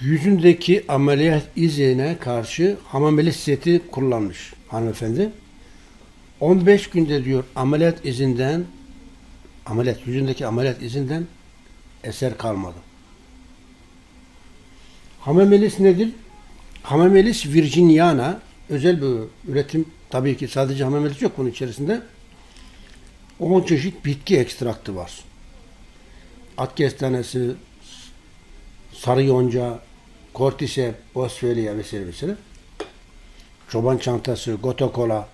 yüzündeki ameliyat izine karşı hamameli seti kullanmış hanımefendi. 15 günde diyor ameliyat izinden ameliyat yüzündeki ameliyat izinden eser kalmadı. Hamamelis nedir? Hamamelis virginiana özel bir üretim. Tabii ki sadece hamamelis yok bunun içerisinde. 10 çeşit bitki ekstraktı var. At kestanesi, sarı yonca, kortisep, boswellia vesaire vesaire. Çoban çantası, gotokola.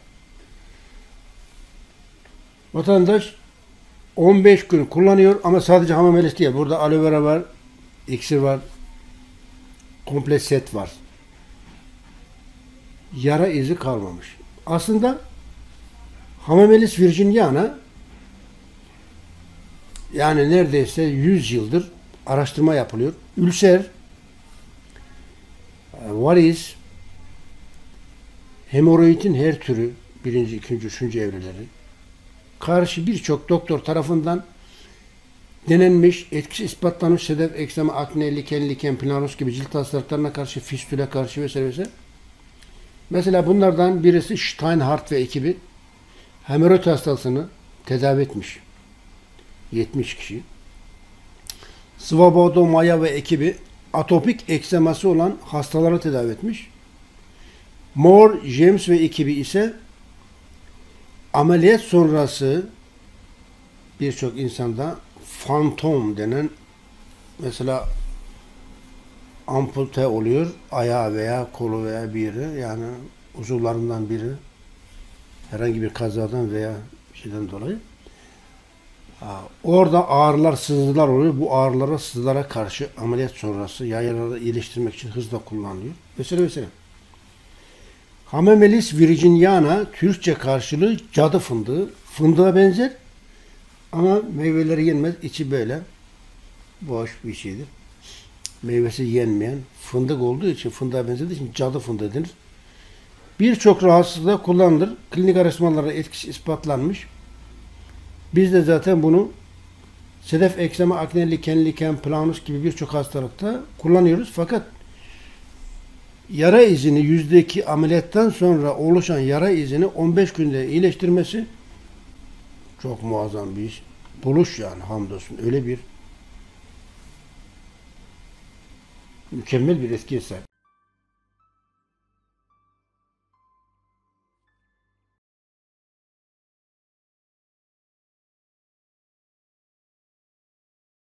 Vatandaş 15 gün kullanıyor ama sadece hamamelis değil. Burada aloe vera var, iksir var, komple set var. Yara izi kalmamış. Aslında Hamamelis virginiana yani neredeyse 100 yıldır araştırma yapılıyor. Ülser, varis, hemoroidin her türü birinci, ikinci, üçüncü evreleri karşı birçok doktor tarafından denenmiş, etkisi ispatlanmış sedef, eksema, akne, liken, liken, planus gibi cilt hastalıklarına karşı, fistüle karşı vesaire vesaire. Mesela bunlardan birisi Steinhardt ve ekibi hemoroid hastasını tedavi etmiş. 70 kişi. Svobodo Maya ve ekibi atopik ekseması olan hastaları tedavi etmiş. Moore, James ve ekibi ise ameliyat sonrası birçok insanda fantom denen mesela ampute oluyor ayağı veya kolu veya bir yeri yani uzuvlarından biri herhangi bir kazadan veya şeyden dolayı orada ağrılar, sızılar oluyor. Bu ağrılara, sızılara karşı ameliyat sonrası yayları iyileştirmek için hızla kullanılıyor. Vesaire vesaire. Hamamelis virginiana Türkçe karşılığı cadı fındığı. Fındığa benzer ama meyveleri yenmez. içi böyle boş bir şeydir. Meyvesi yenmeyen fındık olduğu için fındığa benzediği için cadı fındığı denir. Birçok rahatsızlığa kullanılır. Klinik araştırmalarda etkisi ispatlanmış. Biz de zaten bunu sedef, eksema, akne, liken, liken, planus gibi birçok hastalıkta kullanıyoruz. Fakat yara izini yüzdeki ameliyattan sonra oluşan yara izini 15 günde iyileştirmesi çok muazzam bir iş. Buluş yani hamdolsun. Öyle bir mükemmel bir etkiye sahip.